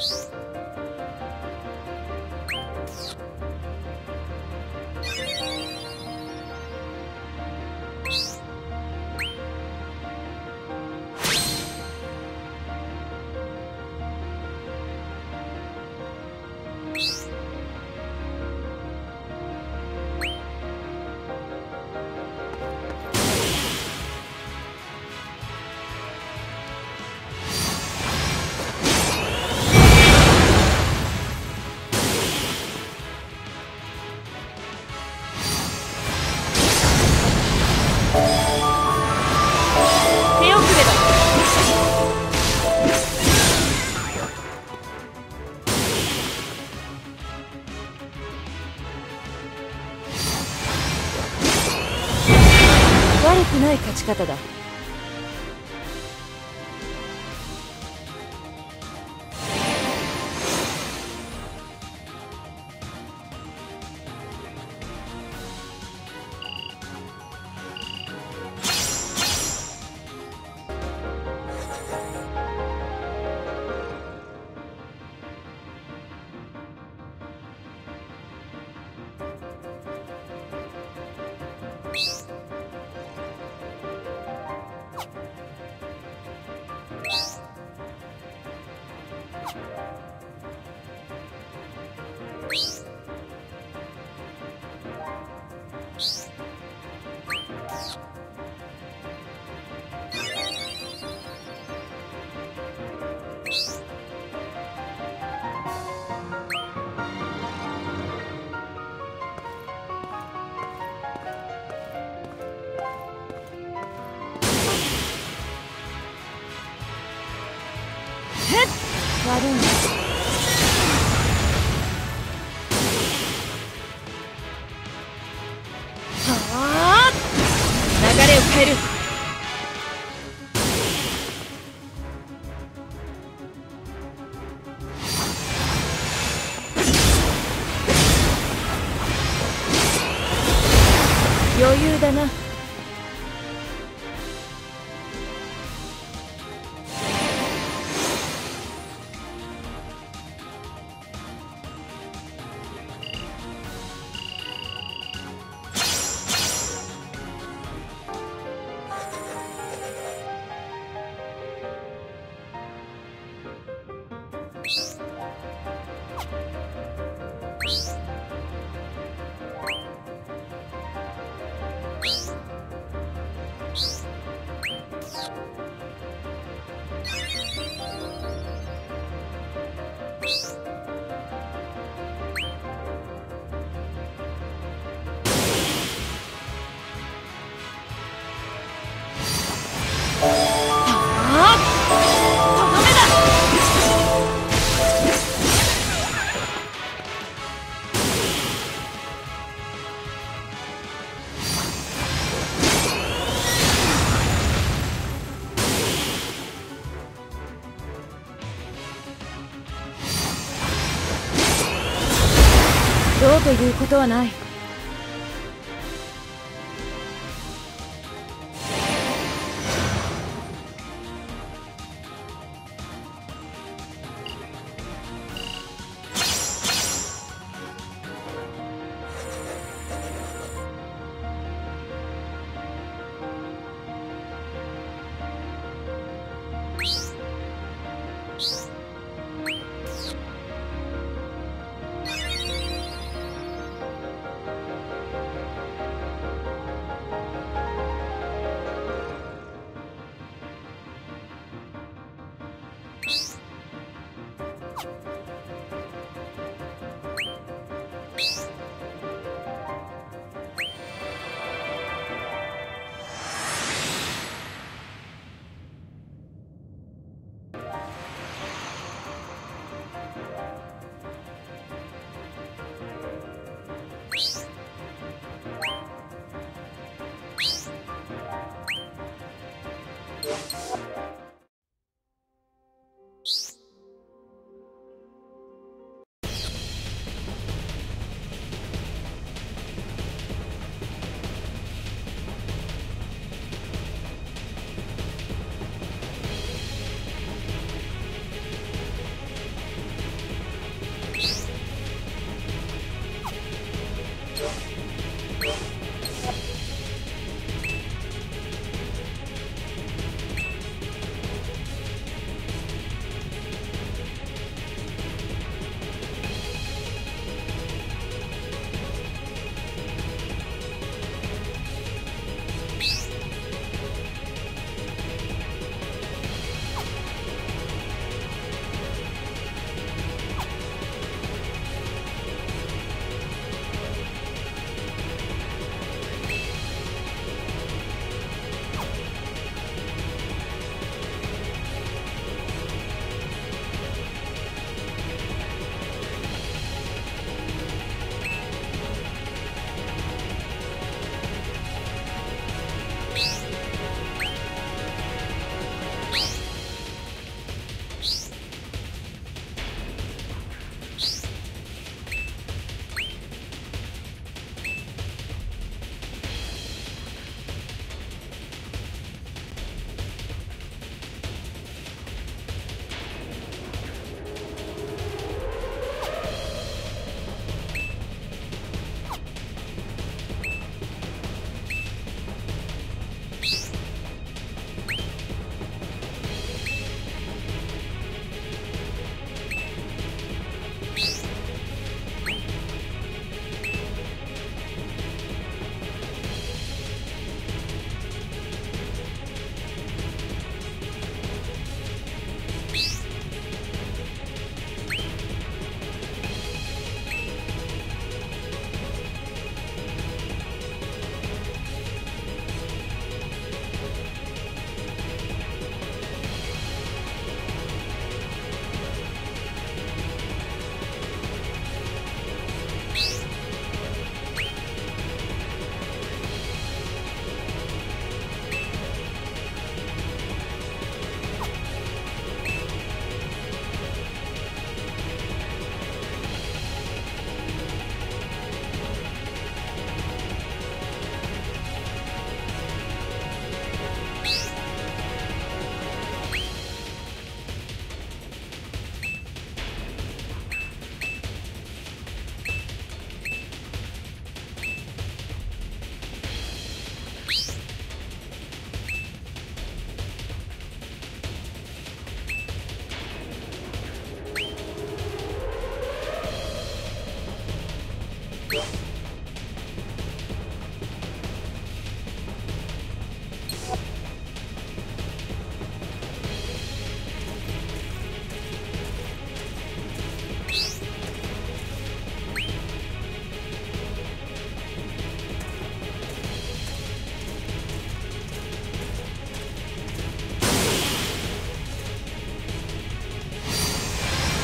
Deus. 悪くない勝ち方だ。悪いなはあどうということはない。you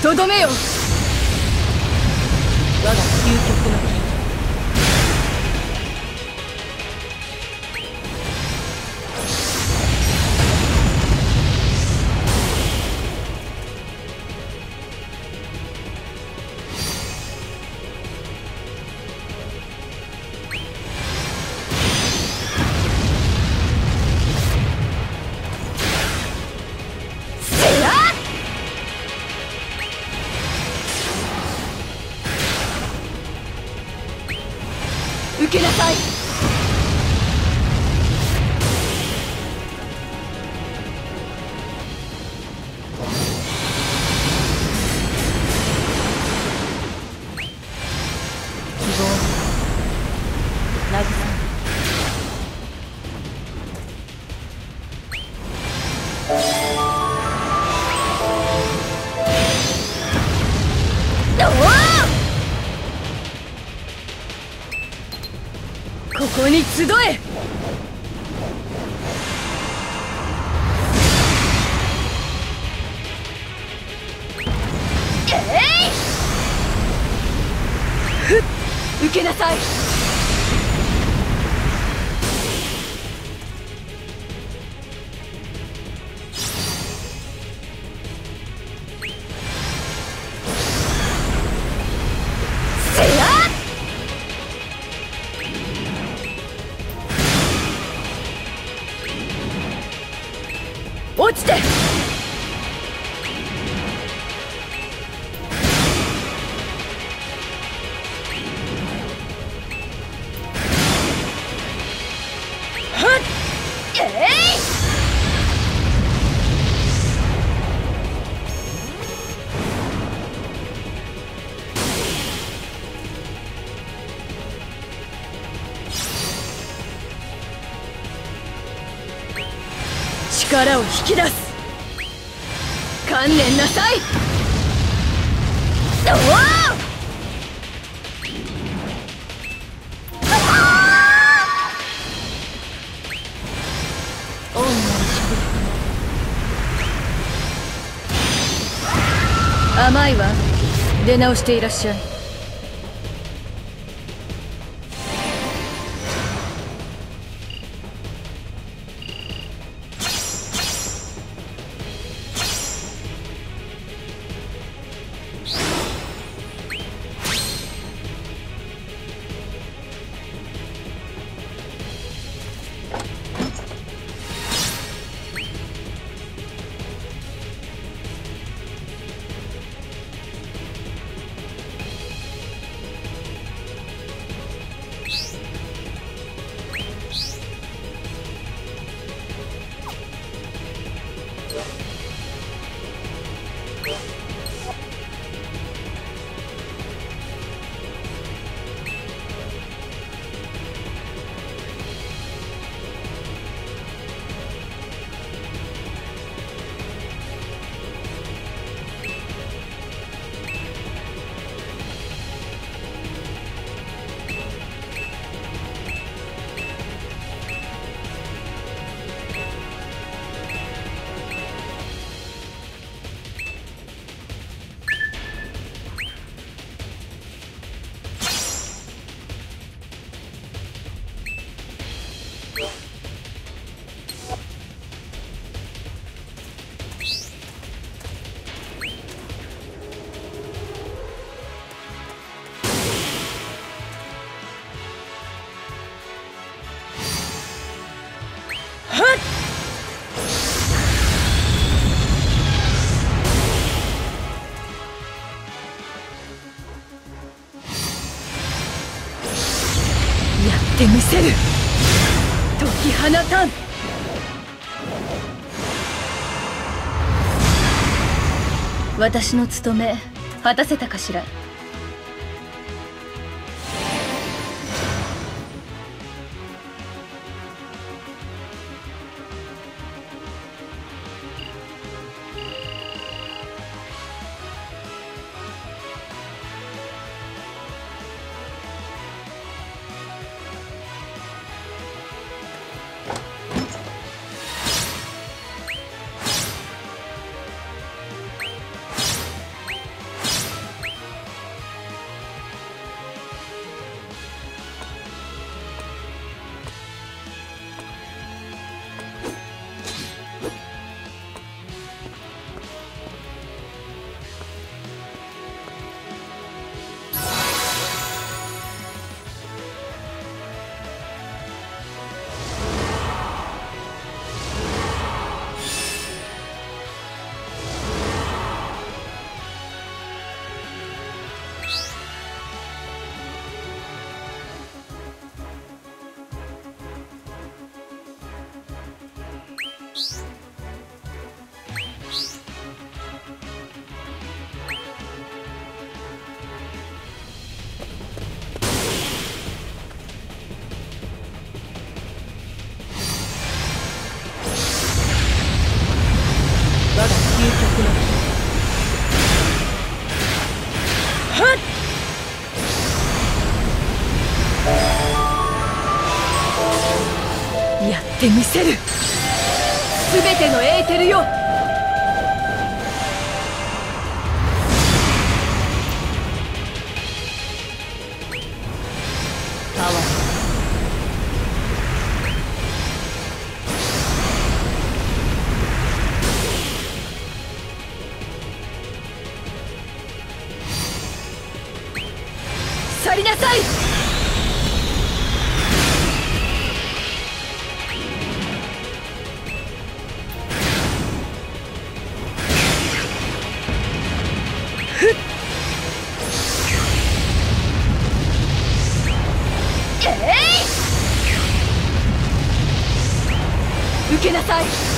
とどめよ。我が究極のこに集え。受けなさい。き出す観念なさい。おお恩なる祝福甘いわ。出直していらっしゃい。せる。解き放たん。私の務め果たせたかしら。てみせる。全てのエーテルよ。けなさい。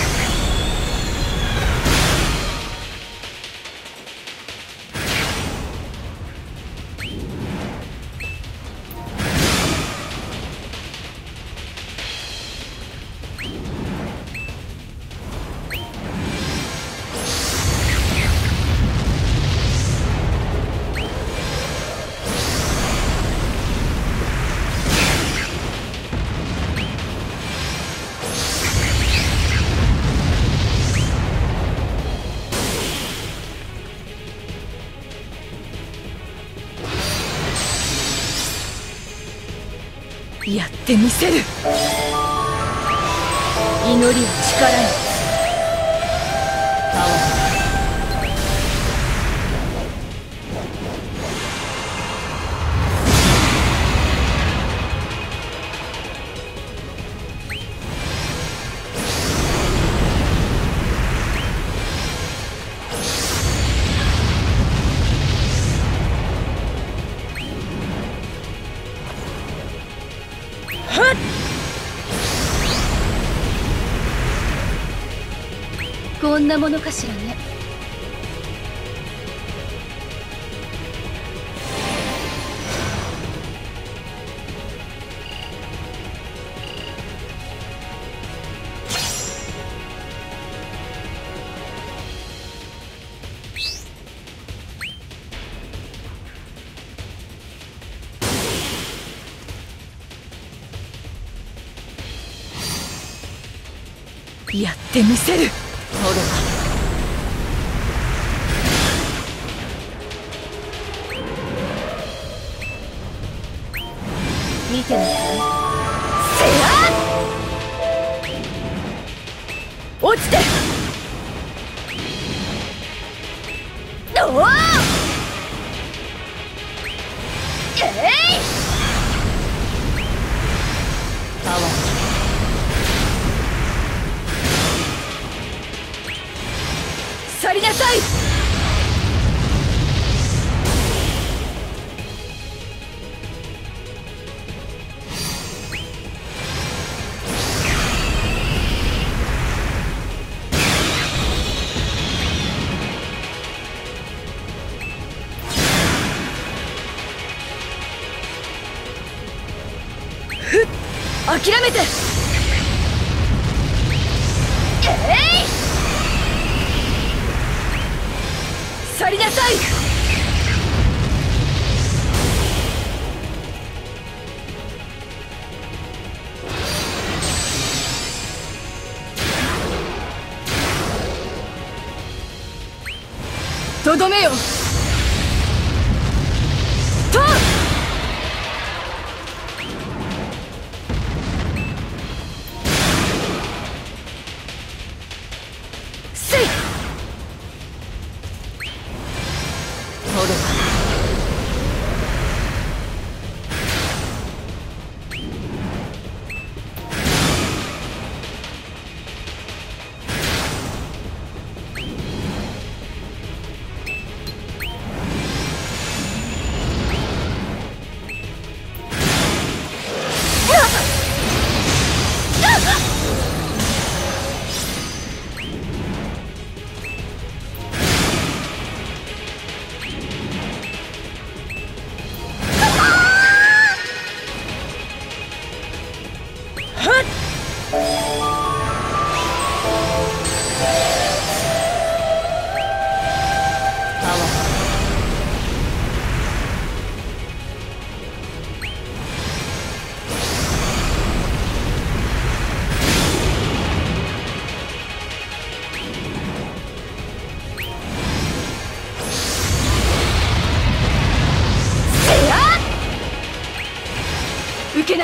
やってみせる。祈りを力にんなものかしらね。やってみせる。見てみて。せとどめよ。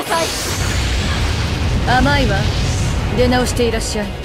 さい。甘いわ。出直していらっしゃい。